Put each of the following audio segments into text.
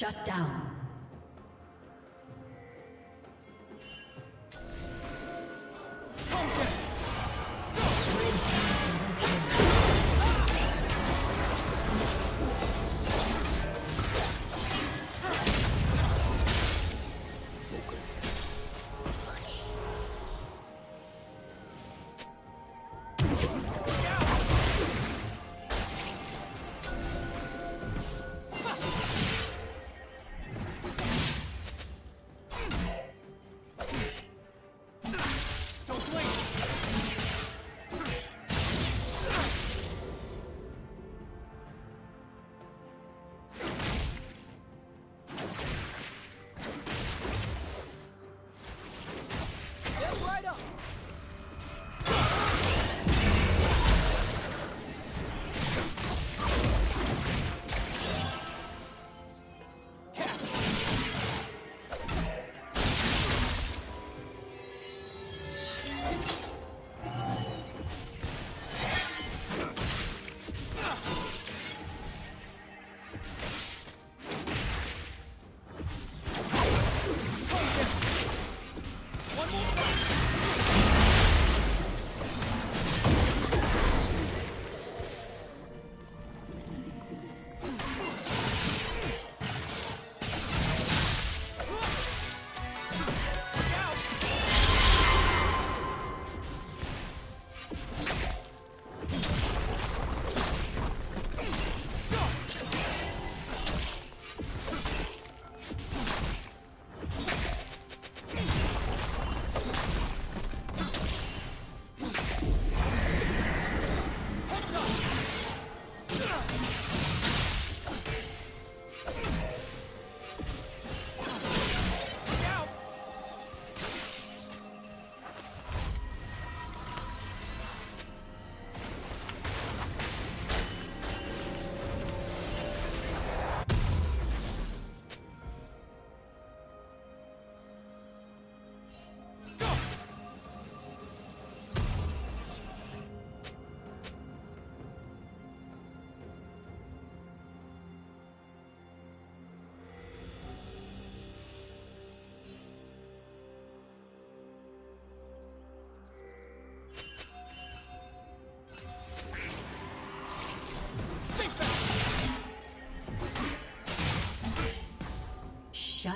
Shut down.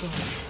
Destroyed.